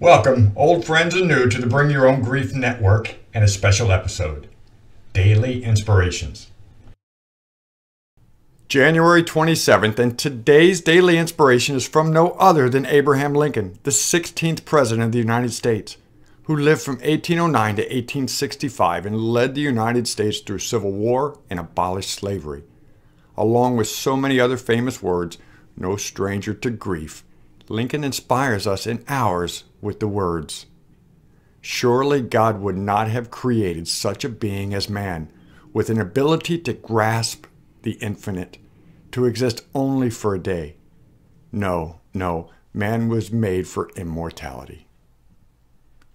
Welcome, old friends and new, to the Bring Your Own Grief Network and a special episode Daily Inspirations. January 27th, and today's daily inspiration is from no other than Abraham Lincoln, the 16th President of the United States, who lived from 1809 to 1865 and led the United States through civil war and abolished slavery. Along with so many other famous words, no stranger to grief, Lincoln inspires us in ours with the words Surely God would not have created such a being as man, with an ability to grasp the infinite, to exist only for a day. No, no, man was made for immortality.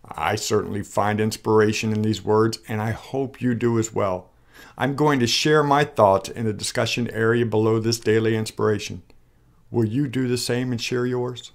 I certainly find inspiration in these words, and I hope you do as well. I'm going to share my thoughts in the discussion area below this daily inspiration. Will you do the same and share yours?